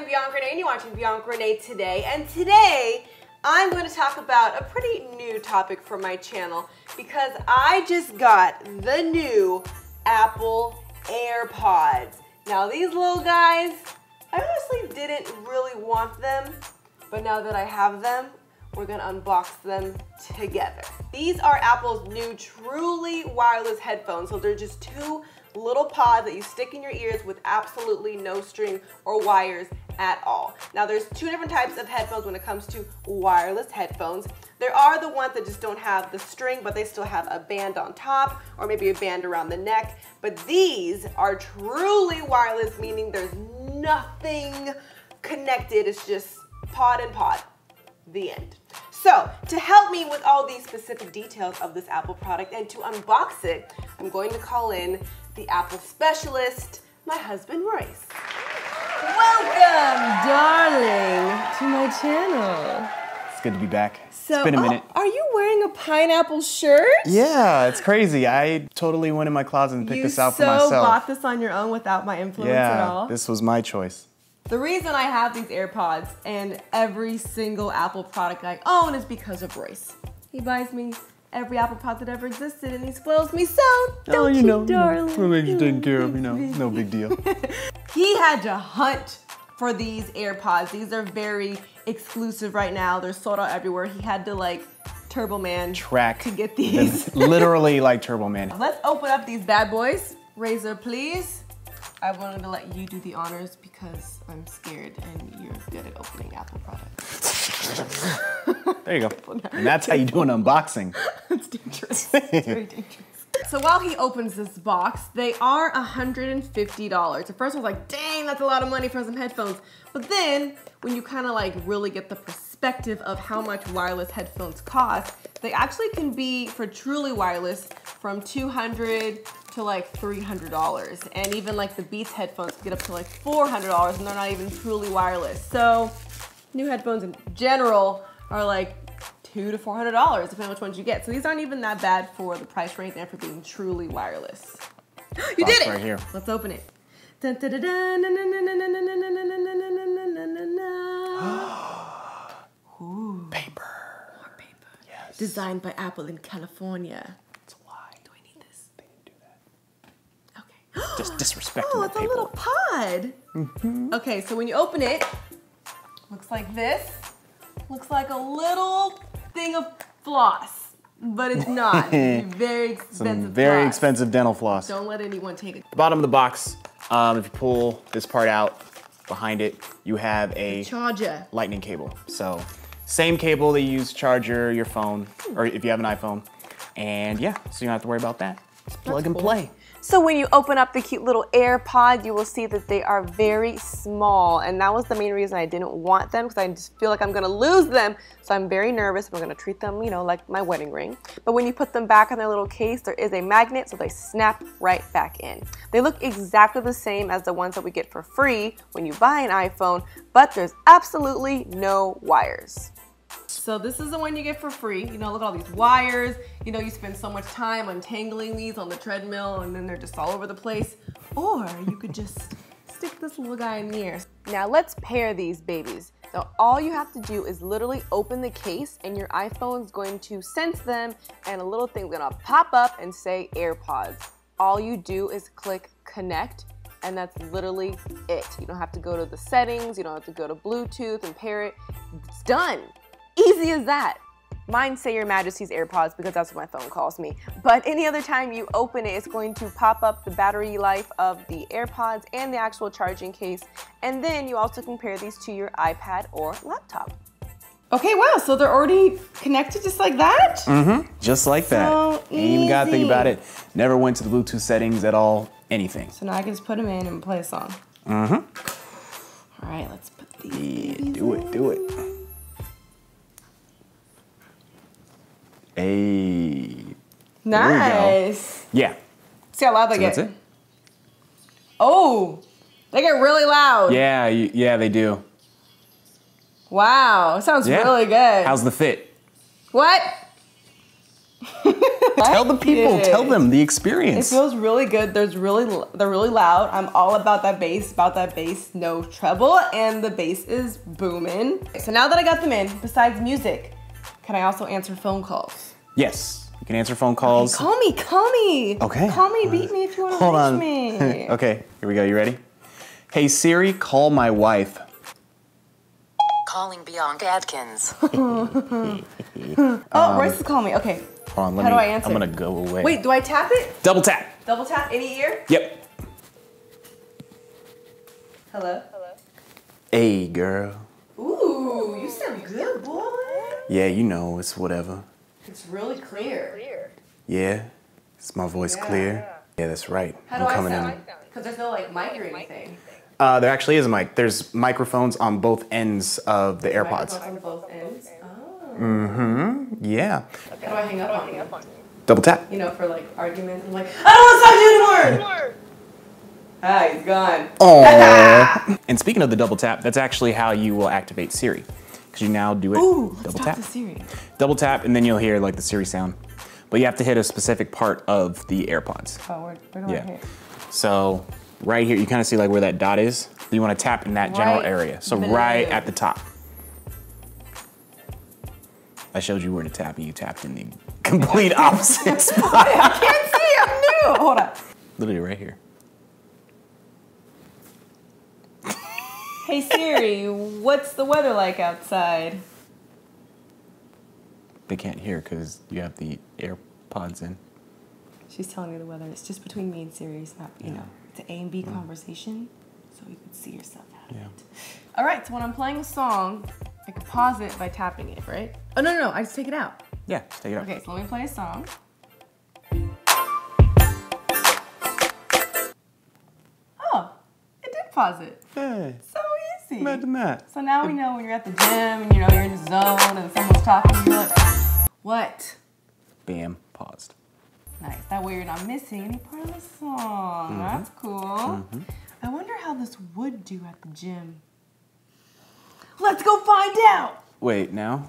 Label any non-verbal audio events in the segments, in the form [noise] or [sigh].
I'm Bianca Renee and you're watching Bianca Renee today. And today, I'm going to talk about a pretty new topic for my channel because I just got the new Apple AirPods. Now these little guys, I honestly didn't really want them, but now that I have them, we're gonna unbox them together. These are Apple's new truly wireless headphones. So they're just two little pods that you stick in your ears with absolutely no string or wires at all. Now there's two different types of headphones when it comes to wireless headphones. There are the ones that just don't have the string, but they still have a band on top or maybe a band around the neck. But these are truly wireless, meaning there's nothing connected. It's just pod and pod, the end. So to help me with all these specific details of this Apple product and to unbox it, I'm going to call in the Apple specialist, my husband Royce. Welcome, darling, to my channel. It's good to be back. So, it's been a uh, minute. Oh, are you wearing a pineapple shirt? Yeah, it's crazy. I totally went in my closet and picked you this out so for myself. You so bought this on your own without my influence yeah, at all. this was my choice. The reason I have these AirPods and every single Apple product I own is because of Royce. He buys me every Apple product that ever existed and he spoils me so. Oh, don't oh, you, you know, darling? You taken care of, you know, no big deal. [laughs] he had to hunt for these AirPods. These are very exclusive right now. They're sold out everywhere. He had to like Turbo Man Track to get these. [laughs] [laughs] literally like Turbo Man. Let's open up these bad boys. Razor, please. I wanted to let you do the honors because I'm scared and you're good at opening Apple products. There you go. [laughs] And that's how you do an unboxing. it's dangerous. It's very dangerous. So while he opens this box, they are $150. At first was like, dang, that's a lot of money for some headphones. But then when you kind of like really get the perspective of how much wireless headphones cost, they actually can be for truly wireless from 200 to like $300. And even like the Beats headphones get up to like $400 and they're not even truly wireless. So new headphones in general are like two to four hundred dollars depending on which ones you get. So these aren't even that bad for the price range and for being truly wireless. you did it! Right here. Let's open it. Paper. More paper. Yes. Designed by Apple in California. That's why. Do I need this? They didn't do that. Okay. Just oh, it's a little pod. Mm-hmm. Okay, so when you open it, looks like this. Looks like a little thing of floss, but it's not. It's [laughs] very expensive. Some very floss. expensive dental floss. Don't let anyone take it. The bottom of the box, um, if you pull this part out, behind it, you have a Charger. lightning cable. So same cable that you use to charge your, your phone, or if you have an iPhone. And yeah, so you don't have to worry about that. Just plug and cool. play. So when you open up the cute little AirPod, you will see that they are very small. And that was the main reason I didn't want them because I just feel like I'm gonna lose them. So I'm very nervous. I'm gonna treat them, you know, like my wedding ring. But when you put them back in their little case, there is a magnet so they snap right back in. They look exactly the same as the ones that we get for free when you buy an iPhone, but there's absolutely no wires. So this is the one you get for free. You know, look at all these wires. You know, you spend so much time untangling these on the treadmill and then they're just all over the place. Or you could just stick this little guy in ear. Now let's pair these babies. Now all you have to do is literally open the case and your iPhone's going to sense them and a little thing's gonna pop up and say AirPods. All you do is click connect and that's literally it. You don't have to go to the settings, you don't have to go to Bluetooth and pair it. It's done. Easy as that. Mine say Your Majesty's AirPods because that's what my phone calls me. But any other time you open it, it's going to pop up the battery life of the AirPods and the actual charging case. And then you also compare these to your iPad or laptop. Okay, wow, so they're already connected just like that? Mm-hmm. Just like that. So Ain't even gotta think about it. Never went to the Bluetooth settings at all, anything. So now I can just put them in and play a song. Mm-hmm. All right, let's put these. Yeah, do it, in. do it. Hey. Nice. Yeah. See how loud they So get. that's it. Oh, they get really loud. Yeah, you, yeah, they do. Wow, sounds Yeah. really good. How's the fit? what? [laughs] Tell the people, it. tell them the experience. It feels really good. There's really they're really loud. I'm all about that bass, about that bass, no treble, and the bass is booming. So now that I got them in, besides music, can I also answer phone calls? yes, you can answer phone calls. Call me, call me. Okay. Call me, beat me if you want to Hold reach on. me. [laughs] okay, here we go. You ready? Hey Siri, call my wife. Calling Bianca Adkins. [laughs] Oh, um, Royce is calling me. Okay. Hold on, let How me. do I answer? I'm gonna go away. Wait, do I tap it? Double tap. Double tap any ear? Yep. Hello? Hello. Hey girl. Ooh, you sound good, boy. Yeah, you know it's whatever. It's really clear. Yeah, is my voice Yeah. clear? Yeah, that's right. How do I'm I coming sound? in. Because there's no like mic or anything. Uh, there actually is a mic. There's microphones on both ends of the AirPods. Microphones on both ends. Oh. Mm-hmm. Yeah. How do I hang up on you? Double tap. You know, for like arguments. I'm like, I don't want to talk to you anymore. Ah, he's gone. Aww. [laughs] and speaking of the double tap, that's actually how you will activate Siri. Because you now do it Ooh, double tap. Double tap, and then you'll hear like the Siri sound. But you have to hit a specific part of the AirPods. Oh, where, where do Yeah. I hit? So right here, you kind of see like where that dot is. You want to tap in that general area. So right at the top. I showed you where to tap, and you tapped in the [laughs] complete [laughs] opposite spot. I can't see. I'm new. Hold on. Literally right here. Hey Siri, what's the weather like outside? They can't hear because you have the AirPods in. She's telling me the weather. It's just between me and Siri. It's not, you know, it's an A and B mm. conversation, so you can see yourself out of Yeah. it. All right. So when I'm playing a song, I can pause it by tapping it, right? Oh no, no, no! I just take it out. Yeah, just take it out. Okay, so let me play a song. Oh, it did pause it. Hey, So easy. imagine that. So now we know when you're at the gym and you know you're in the zone and someone's talking, you're like, what? Bam, paused. Nice. That way you're not missing any part of the song. Mm-hmm. That's cool. Mm-hmm. I wonder how this would do at the gym. Let's go find out. Wait, now?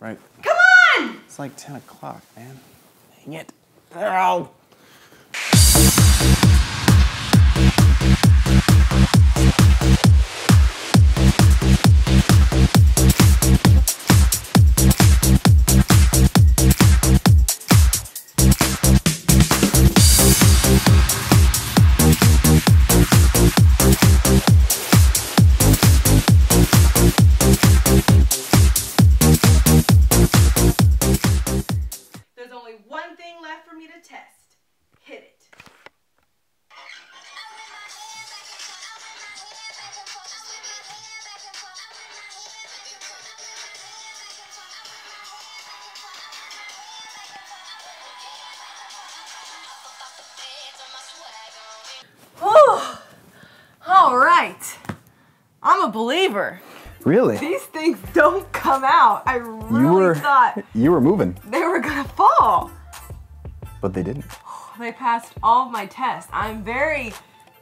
Right. Come on! It's like 10 o'clock, man. Dang it. Oh. There's believer. Really? These things don't come out. I really You were thought you were moving, they were gonna fall. but they didn't. They passed all of my tests. I'm very,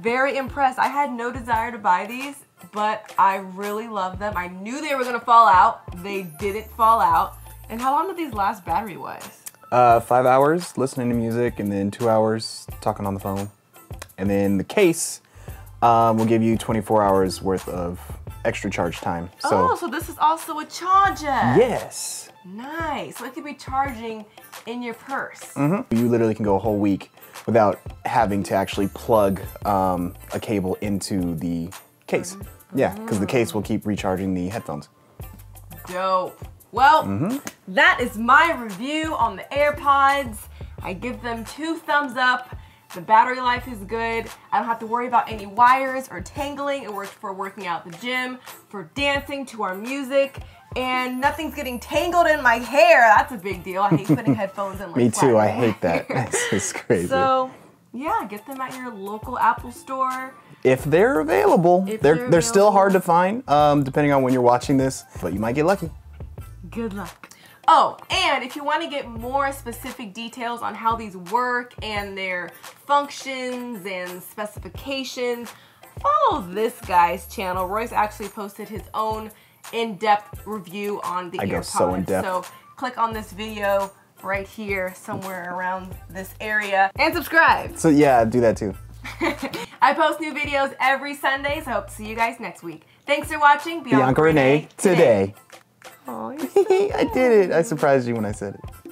very impressed. I had no desire to buy these, but I really love them. I knew they were gonna fall out. They didn't fall out. And how long did these last battery wise? Uh, five hours listening to music, and then two hours talking on the phone, and then the case um, will give you 24 hours worth of extra charge time. So oh, so this is also a charger. yes, Nice. So it could be charging in your purse. you literally can go a whole week without having to actually plug um, a cable into the case. Yeah, because the case will keep recharging the headphones. Dope. Well, that is my review on the AirPods. I give them two thumbs up. The battery life is good. I don't have to worry about any wires or tangling. It works for working out at the gym, for dancing to our music, and nothing's getting tangled in my hair. That's a big deal. I hate putting [laughs] headphones in. Like, Me too. I flat in my hate that. [laughs] It's, crazy. So, yeah, get them at your local Apple store. if they're available, If they're they're they're still hard to find, um, depending on when you're watching this. But you might get lucky. Good luck. Oh, and if you want to get more specific details on how these work and their functions and specifications, follow this guy's channel. Royce actually posted his own in-depth review on the I AirPods. so in-depth. So click on this video right here somewhere around this area and subscribe. So yeah, do that too. [laughs] I post new videos every Sunday, so I hope to see you guys next week. Thanks for watching Bianca, Bianca Renee, Renee today. today. [laughs] I did it. I surprised you when I said it.